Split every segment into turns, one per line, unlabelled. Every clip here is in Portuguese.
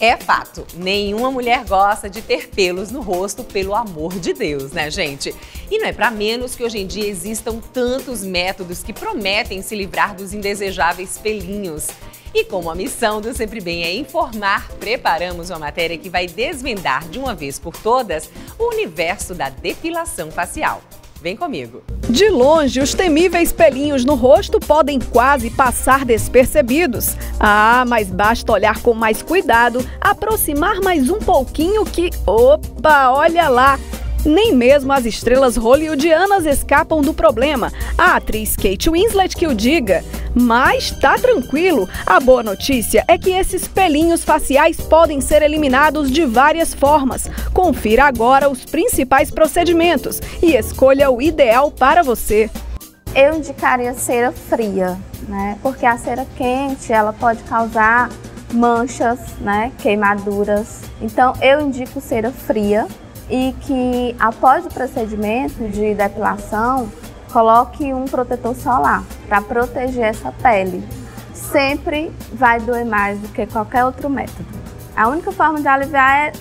É fato, nenhuma mulher gosta de ter pelos no rosto, pelo amor de Deus, né, gente? E não é para menos que hoje em dia existam tantos métodos que prometem se livrar dos indesejáveis pelinhos. E como a missão do Sempre Bem é informar, preparamos uma matéria que vai desvendar de uma vez por todas o universo da depilação facial. Vem comigo.
De longe, os temíveis pelinhos no rosto podem quase passar despercebidos. Ah, mas basta olhar com mais cuidado, aproximar mais um pouquinho que. Opa, olha lá! Nem mesmo as estrelas hollywoodianas escapam do problema. A atriz Kate Winslet que o diga. Mas tá tranquilo. A boa notícia é que esses pelinhos faciais podem ser eliminados de várias formas. Confira agora os principais procedimentos e escolha o ideal para você.
Eu indicaria cera fria, né? Porque a cera quente, ela pode causar manchas, né, queimaduras. Então eu indico cera fria e que após o procedimento de depilação, coloque um protetor solar para proteger essa pele. Sempre vai doer mais do que qualquer outro método. A única forma de aliviar é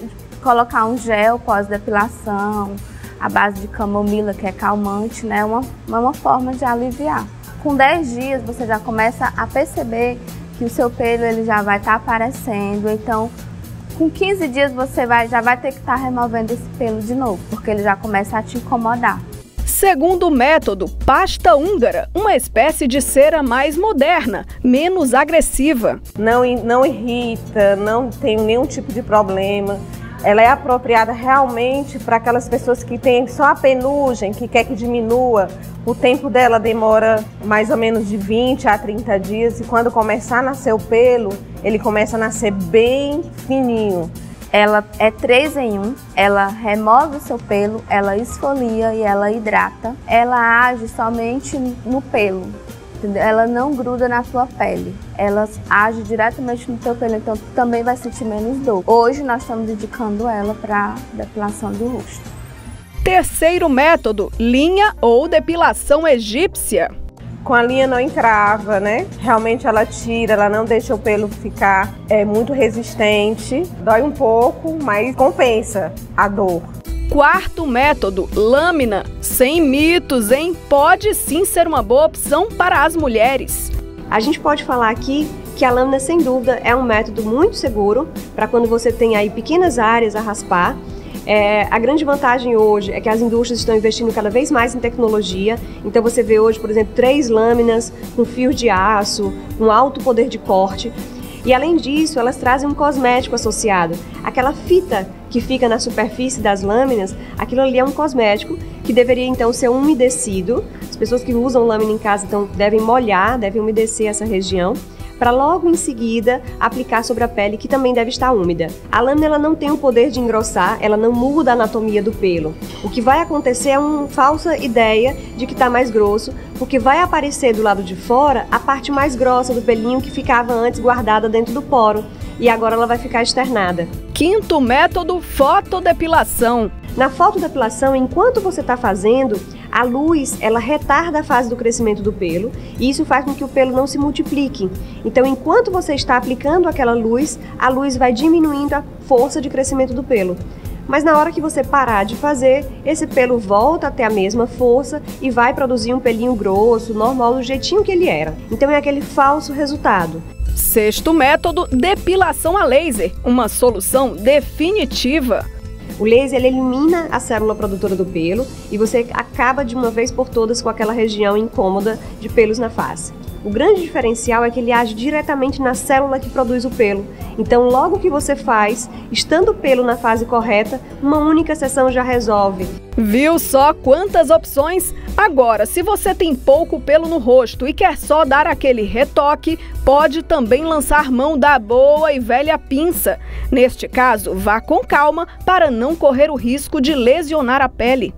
colocar um gel pós-depilação, a base de camomila, que é calmante, né? Uma, uma forma de aliviar. Com 10 dias você já começa a perceber que o seu pelo ele já vai estar tá aparecendo, então com 15 dias você vai, já vai ter que estar tá removendo esse pelo de novo, porque ele já começa a te incomodar.
Segundo o método, pasta húngara, uma espécie de cera mais moderna, menos agressiva.
Não, não irrita, não tem nenhum tipo de problema. Ela é apropriada realmente para aquelas pessoas que têm só a penugem, que quer que diminua. O tempo dela demora mais ou menos de 20 a 30 dias e quando começar a nascer o pelo, ele começa a nascer bem fininho.
Ela é 3 em 1, ela remove o seu pelo, ela esfolia e ela hidrata. Ela age somente no pelo, ela não gruda na sua pele, ela age diretamente no seu pelo, então tu também vai sentir menos dor. Hoje nós estamos indicando ela para depilação do rosto.
Terceiro método, linha ou depilação egípcia.
Com a linha não encrava, né? Realmente ela tira, ela não deixa o pelo ficar é, muito resistente. Dói um pouco, mas compensa a dor.
Quarto método, lâmina. Sem mitos, hein? Pode sim ser uma boa opção para as mulheres.
A gente pode falar aqui que a lâmina, sem dúvida, é um método muito seguro para quando você tem aí pequenas áreas a raspar. É, a grande vantagem hoje é que as indústrias estão investindo cada vez mais em tecnologia. Então você vê hoje, por exemplo, três lâminas com fios de aço, com alto poder de corte. E além disso, elas trazem um cosmético associado. Aquela fita que fica na superfície das lâminas, aquilo ali é um cosmético que deveria então ser umedecido. As pessoas que usam lâmina em casa então devem molhar, devem umedecer essa região para logo em seguida aplicar sobre a pele que também deve estar úmida. A lâmina ela não tem o poder de engrossar, ela não muda a anatomia do pelo. O que vai acontecer é uma falsa ideia de que está mais grosso, porque vai aparecer do lado de fora a parte mais grossa do pelinho que ficava antes guardada dentro do poro e agora ela vai ficar externada.
Quinto método, fotodepilação.
Na fotodepilação, enquanto você está fazendo, a luz ela retarda a fase do crescimento do pelo e isso faz com que o pelo não se multiplique. Então, enquanto você está aplicando aquela luz, a luz vai diminuindo a força de crescimento do pelo. Mas na hora que você parar de fazer, esse pelo volta a ter a mesma força e vai produzir um pelinho grosso, normal, do jeitinho que ele era. Então é aquele falso resultado.
Sexto método, depilação a laser, uma solução definitiva.
O laser ele elimina a célula produtora do pelo e você acaba de uma vez por todas com aquela região incômoda de pelos na face. O grande diferencial é que ele age diretamente na célula que produz o pelo. Então, logo que você faz, estando o pelo na fase correta, uma única sessão já resolve.
Viu só quantas opções? Agora, se você tem pouco pelo no rosto e quer só dar aquele retoque, pode também lançar mão da boa e velha pinça. Neste caso, vá com calma para não correr o risco de lesionar a pele.